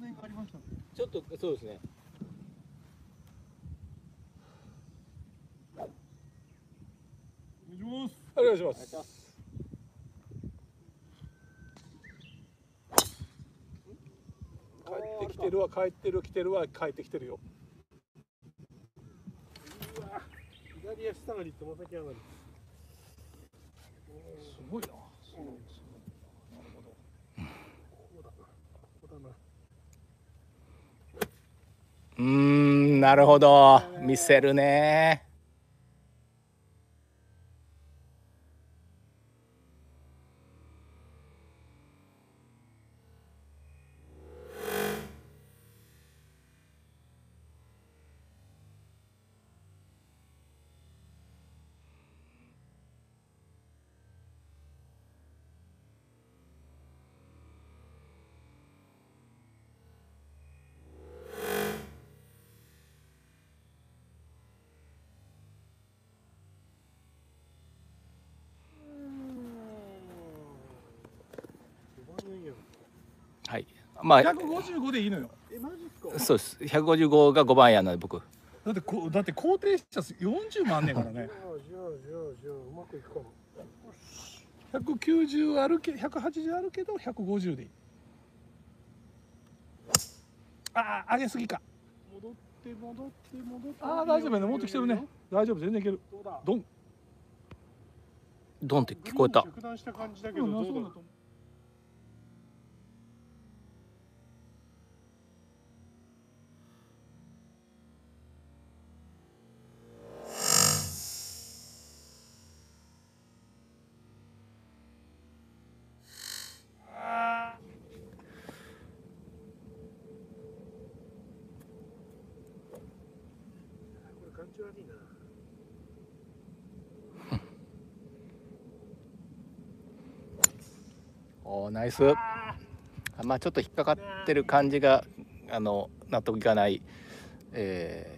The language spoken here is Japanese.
電がありました？ちょっとそうですね。お願いします。お願いします。帰ってきてるわ帰ってる来てるわ帰ってきてるよ。左足下がりつま先上がり。すごいなすごいすごいなるほどこうだなここだなうーんなるほど。見せるね。まあ155でいいのよ。えマジっすか？そうです。155が5番やな僕。だってこだって工程者40万あんねんからね。じゃあじゃあじゃあじゃあうまくいくかな190あるけ180あるけど150でいいああ上げすぎか戻って戻って戻ってああ大丈夫やね持ってきてるね大丈夫全然いけるどうだドンドンって聞こえた着弾した感じだけどうんどうだそうだと思うち悪いな。おーナイス。あまあちょっと引っかかってる感じがあの納得いかない、え